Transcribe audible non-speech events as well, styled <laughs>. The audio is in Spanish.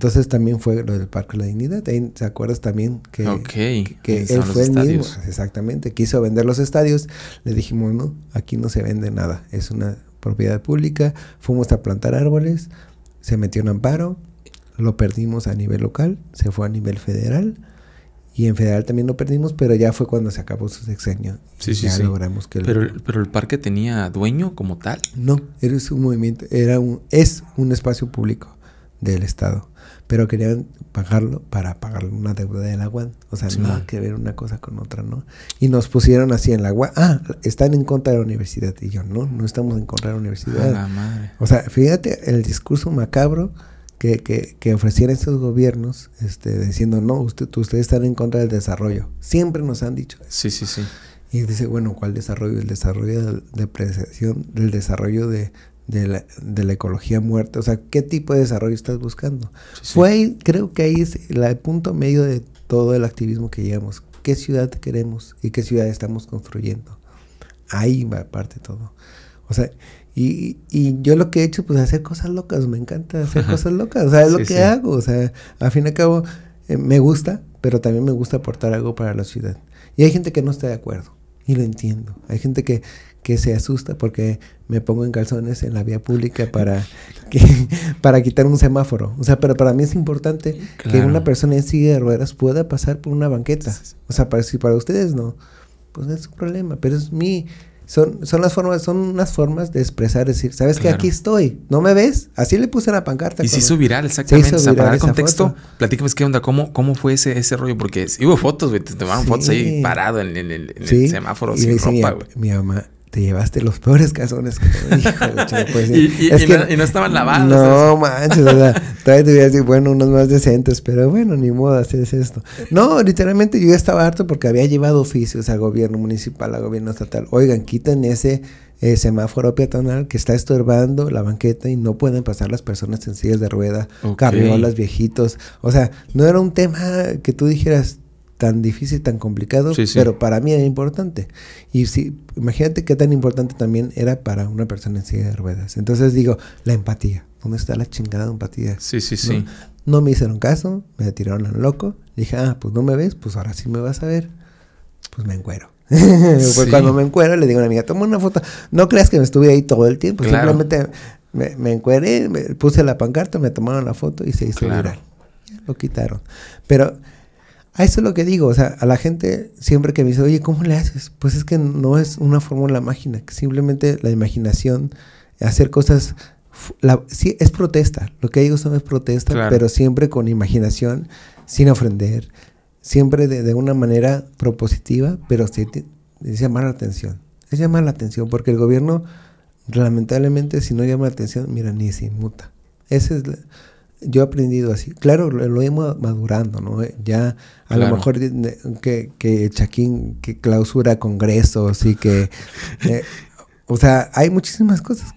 Entonces también fue lo del Parque de la Dignidad. Ahí, ¿Te acuerdas también que, que, él fue el mismo? Exactamente. Quiso vender los estadios. Le dijimos, no, aquí no se vende nada. Es una propiedad pública. Fuimos a plantar árboles. Se metió un amparo. Lo perdimos a nivel local. Se fue a nivel federal y en federal también lo perdimos, pero ya fue cuando se acabó su sexenio. Sí, sí, ya sí. logramos que... Pero, pero el parque tenía dueño como tal. No, era un movimiento, era un, es un espacio público del Estado, pero querían pagarlo para pagar una deuda del agua. O sea, nada que ver una cosa con otra, ¿no? Y nos pusieron así en la agua. Ah, están en contra de la universidad. Y yo, no, no estamos en contra de la universidad. la madre. O sea, fíjate el discurso macabro que, que, que ofrecieran estos gobiernos este, diciendo, no, usted, ustedes están en contra del desarrollo. Siempre nos han dicho eso. Sí, sí, sí. Y dice, bueno, ¿cuál desarrollo? El desarrollo de depreciación, del desarrollo de, de, la, de la ecología muerta. O sea, ¿qué tipo de desarrollo estás buscando? Sí, sí. Fue ahí, creo que ahí es la, el punto medio de todo el activismo que llevamos. ¿Qué ciudad queremos y qué ciudad estamos construyendo? Ahí va parte todo. O sea, y, y, yo lo que he hecho, pues hacer cosas locas, me encanta hacer cosas locas, o sea, es sí, lo que hago, o sea, al fin y al cabo eh, me gusta, pero también me gusta aportar algo para la ciudad. Y hay gente que no está de acuerdo, y lo entiendo. Hay gente que, que se asusta porque me pongo en calzones en la vía pública para, <laughs> que, para quitar un semáforo. O sea, pero para mí es importante claro. que una persona en silla de ruedas pueda pasar por una banqueta. O sea, para, si para ustedes no, pues no es un problema, pero es mi son, son las formas, son unas formas de expresar, decir, ¿sabes claro. que aquí estoy? ¿No me ves? Así le puse la pancarta. Y se hizo viral, exactamente. Hizo o sea, para dar contexto, platícame qué onda, cómo, cómo fue ese, ese rollo, porque hubo fotos, güey, te tomaron sí. fotos ahí parado en, en, en, en sí. el semáforo y sin ropa, güey. Mi, mi mamá, te llevaste los peores calzones. Híjole, pues, <laughs> y, y, es y, que, no, y, no, estaban lavados. No, manches, o sea, todavía te voy a decir, bueno, unos más decentes, pero bueno, ni modo, así es esto. No, literalmente yo ya estaba harto porque había llevado oficios al gobierno municipal, al gobierno estatal. Oigan, quiten ese eh, semáforo peatonal que está estorbando la banqueta y no pueden pasar las personas en sillas de rueda, okay. carriolas, viejitos. O sea, no era un tema que tú dijeras, tan difícil, tan complicado, sí, sí. pero para mí era importante. Y si, imagínate qué tan importante también era para una persona en silla de ruedas. Entonces digo, la empatía. ¿Dónde está la chingada de empatía? Sí, sí, ¿No? sí. No me hicieron caso, me tiraron al loco. Dije, ah, pues no me ves, pues ahora sí me vas a ver. Pues me encuero. <laughs> pues sí. cuando me encuero le digo a una amiga, toma una foto. No creas que me estuve ahí todo el tiempo, claro. simplemente me, me encueré, me puse la pancarta, me tomaron la foto y se hizo claro. viral. Lo quitaron. Pero a eso es lo que digo, o sea, a la gente siempre que me dice, oye, ¿cómo le haces? Pues es que no es una fórmula mágica, simplemente la imaginación, hacer cosas, la, sí, es protesta, lo que digo son es protesta, claro. pero siempre con imaginación, sin ofender, siempre de, de una manera propositiva, pero sí, es llamar la atención, es llamar la atención, porque el gobierno, lamentablemente, si no llama la atención, mira, ni se inmuta. Ese es... La, yo he aprendido así. Claro, lo, lo ido madurando, ¿no? Ya a claro. lo mejor que, que Chaquín que clausura congresos y que... <laughs> Eh, o sea, hay muchísimas cosas